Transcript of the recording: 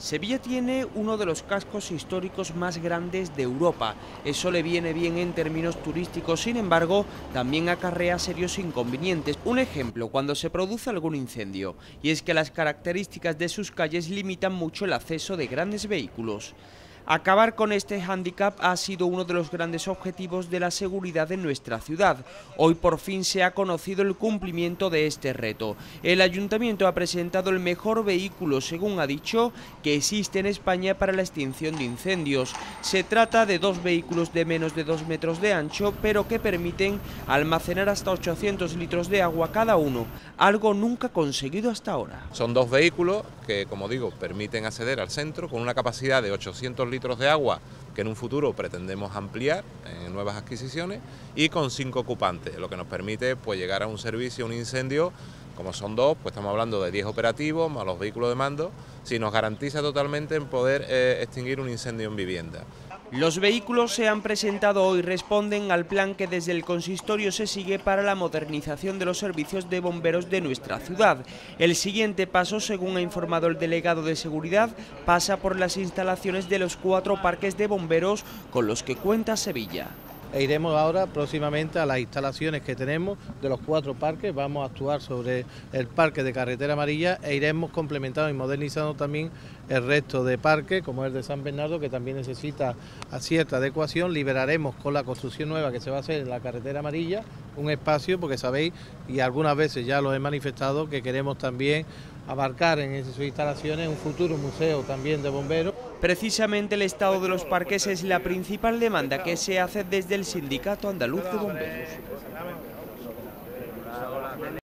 Sevilla tiene uno de los cascos históricos más grandes de Europa. Eso le viene bien en términos turísticos, sin embargo, también acarrea serios inconvenientes. Un ejemplo, cuando se produce algún incendio, y es que las características de sus calles limitan mucho el acceso de grandes vehículos. Acabar con este hándicap ha sido uno de los grandes objetivos de la seguridad en nuestra ciudad. Hoy por fin se ha conocido el cumplimiento de este reto. El ayuntamiento ha presentado el mejor vehículo, según ha dicho, que existe en España para la extinción de incendios. Se trata de dos vehículos de menos de 2 metros de ancho, pero que permiten almacenar hasta 800 litros de agua cada uno, algo nunca conseguido hasta ahora. Son dos vehículos que, como digo, permiten acceder al centro con una capacidad de 800 litros de agua que en un futuro pretendemos ampliar en nuevas adquisiciones y con cinco ocupantes, lo que nos permite pues, llegar a un servicio, un incendio, como son dos, pues estamos hablando de 10 operativos más los vehículos de mando, si nos garantiza totalmente en poder eh, extinguir un incendio en vivienda. Los vehículos se han presentado hoy responden al plan que desde el consistorio se sigue para la modernización de los servicios de bomberos de nuestra ciudad. El siguiente paso, según ha informado el delegado de seguridad, pasa por las instalaciones de los cuatro parques de bomberos con los que cuenta Sevilla e iremos ahora próximamente a las instalaciones que tenemos de los cuatro parques, vamos a actuar sobre el parque de Carretera Amarilla e iremos complementando y modernizando también el resto de parques, como el de San Bernardo, que también necesita cierta adecuación. Liberaremos con la construcción nueva que se va a hacer en la Carretera Amarilla un espacio, porque sabéis, y algunas veces ya lo he manifestado, que queremos también abarcar en sus instalaciones un futuro museo también de bomberos. Precisamente el estado de los parques es la principal demanda que se hace desde el Sindicato Andaluz de Bomberos.